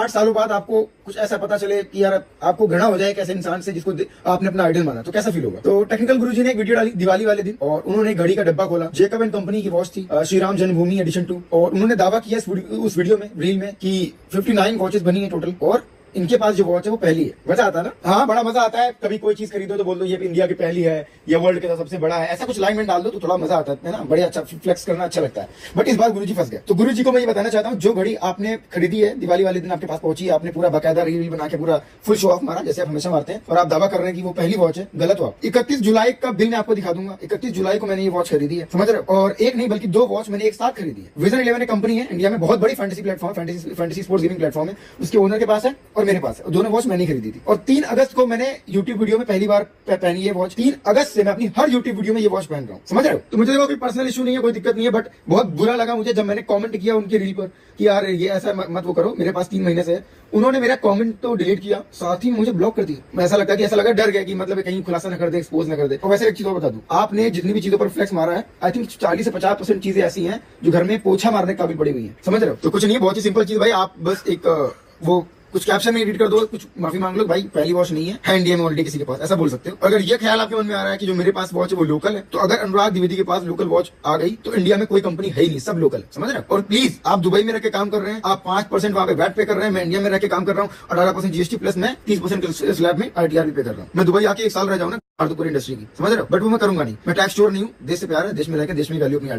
आठ सालों बाद आपको कुछ ऐसा पता चले कि यार आपको घृणा हो जाए कैसे इंसान से जिसको आपने अपना आइडल माना। तो कैसा फील होगा? तो टेक्निकल गुरुजी ने एक वीडियो डाली दिवाली वाले दिन और उन्होंने घड़ी का डब्बा खोला। जेकब एंड कंपनी की वॉच थी श्री राम जन्मभूमि एडिशन टू और उन्होंने दावा किया उस वीडियो में रील में कि 59 वॉचेस बनी है टोटल और इनके पास जो वॉच है वो पहली है। मज़ा आता है ना? हाँ बड़ा मज़ा आता है। कभी कोई चीज़ खरीदो तो बोल दो, ये इंडिया की पहली है, ये वर्ल्ड के सबसे बड़ा है। ऐसा कुछ लाइन में डाल दो तो थोड़ा मज़ा आता है ना? बड़े अच्छा फ्लेक्स करना अच्छा लगता है। बट इस बार गुरुजी फंस गए। तो गुरुजी को मैं ये बताना चाहता हूँ, जो घड़ी आपने खरीदी है, दिवाली वाले दिन आपके पास पहुँची, आपने पूरा बकायदा रील बना के पूरा फुल शो ऑफ़ मारा, जैसे आप हमेशा मारते हैं, और आप दावा कर रहे हैं कि वो पहली वॉच है, गलत हुआ। इकतीस जुलाई का बिल मैं आपको दिखा दूँगा। इकतीस जुलाई को मैंने ये वॉच खरीदी है। समझ रहे हो? और एक नहीं, बल्कि दो वॉच मैंने एक साथ खरीदी है। विजन इलेवन कंपनी है इंडिया में बहुत बड़ी fantasy platform fantasy sports gaming platform है। उसके ओनर के पास है, और मेरे पास है। दोनों वॉच मैंने खरीदी थी। और तीन अगस्त को मैंने यूट्यूब वीडियो में पहली बार पहनी है वॉच। तीन अगस्त से मैं अपनी हर यूट्यूब वीडियो में ये वॉच पहन रहा हूँ। समझ रहे हो? तो मुझे देखो, कोई पर्सनल इशू नहीं है, कोई दिक्कत नहीं है बट बहुत बुरा लगा मुझे जब मैंने कमेंट किया उनकी रील पर कि यार ये ऐसा मत वो करो, मेरे पास तीन महीने से उन्होंने मेरा कमेंट तो डिलीट किया, साथ ही मुझे ब्लॉक कर मैं ऐसा लगता है कि ऐसा लगा डर गया कि मतलब कहीं खुलासा न कर दे एक्सपोज न कर दे। और वैसे एक चीज़ और बता दूँ, आपने जितनी भी चीज़ों पर फ्लेक्स मारा है आई थिंक चालीस से पचास परसेंट चीज़ें ऐसी हैं जो घर में पोछा मारने के काबिल पड़ी हुई है। समझ रहे हो? तो कुछ नहीं बहुत ही सिंपल चीज़ भाई, आप बस एक वो कुछ कैप्शन में एडिट कर दो, कुछ माफ़ी मांग लो, भाई, पहली वॉच नहीं है। इंडिया में ऑलरेडी किसी के पास, ऐसा बोल सकते हो। अगर ये ख्याल आपके मन में आ रहा है कि जो मेरे पास वॉच है वो लोकल है तो अगर अनुराग द्विवेदी के पास लोकल वॉच आ गई तो इंडिया में कोई कंपनी है ही नहीं, सब लोकल समझ रहे और प्लीज़ आप दुबई में रहकर काम कर रहे हैं, आप पाँच परसेंट वहाँ पे वैट पे कर रहे हैं, मैं इंडिया में रहकर काम कर रहा हूँ अठारह परसेंट जीएसटी प्लस मैं तीस परसेंट स्लैब में आईटीआर पे कर रहा हूँ। मैं दुबई आके एक साल रह जाऊँ ना पूरी इंडस्ट्री की, समझ रहे हो? बट वो मैं करूँगा नहीं। मैं टैक्स चोर नहीं हूँ, देश से प्यार है, देश में रहकर देश में वैल्यू अपनी